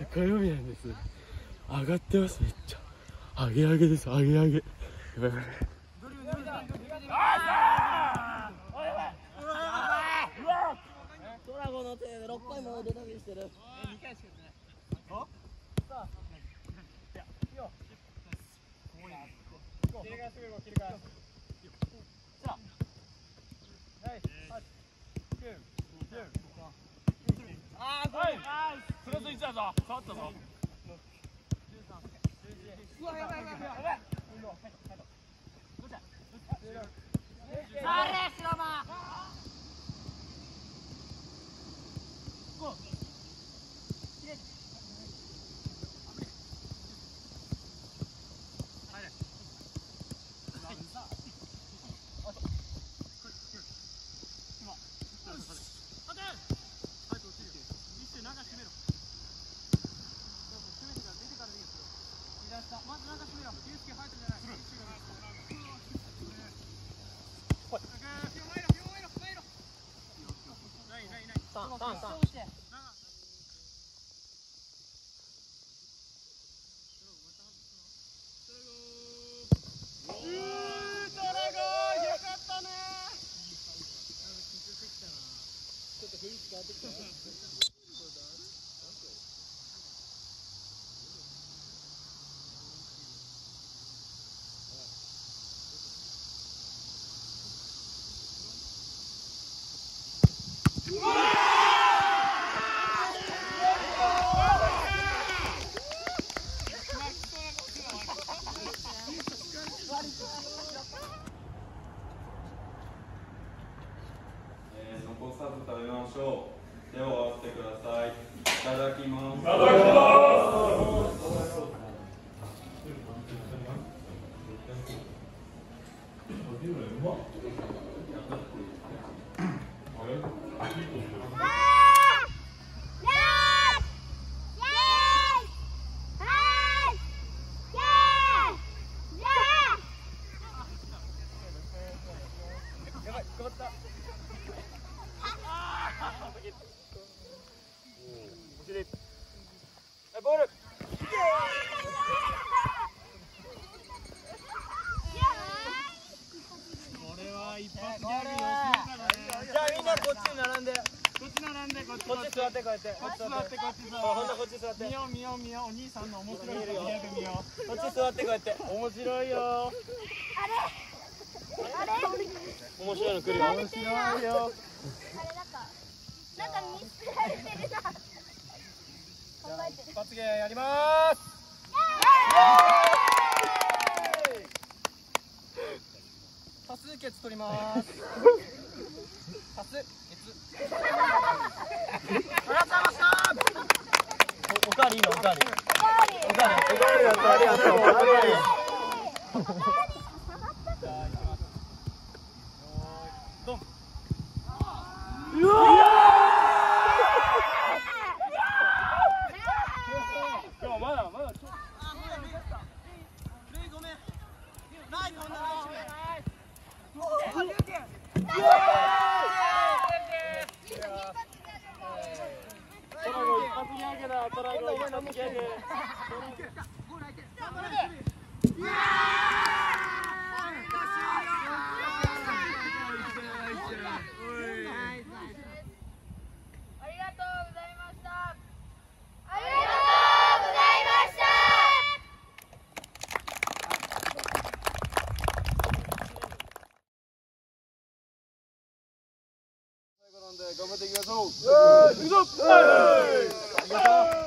赤読みなんです。上がってますめっちゃ。上げ上げです上げ上げ。やばいやばいトラゴの手で6回も腕投げしてる。プラス1だぞ触ったぞえー、Boris! んでこっちこっち座ってこうやって。こっち座ってこっち座ほんとこっち座って。見よう見よう見よう。お兄さんの面白いギャグ見よう。こっち座ってこうやって。面白いよ。面白いの来るよ。面白いよ。なんか見捨てられてるな。考えて。る。罰ゲーやります多数決取ります多数決おかわりいいのおかわりおかわり。おかわりおかわりおかわりおかわり今日まだまだちょトラゴ一発ギ Go, go, go, go.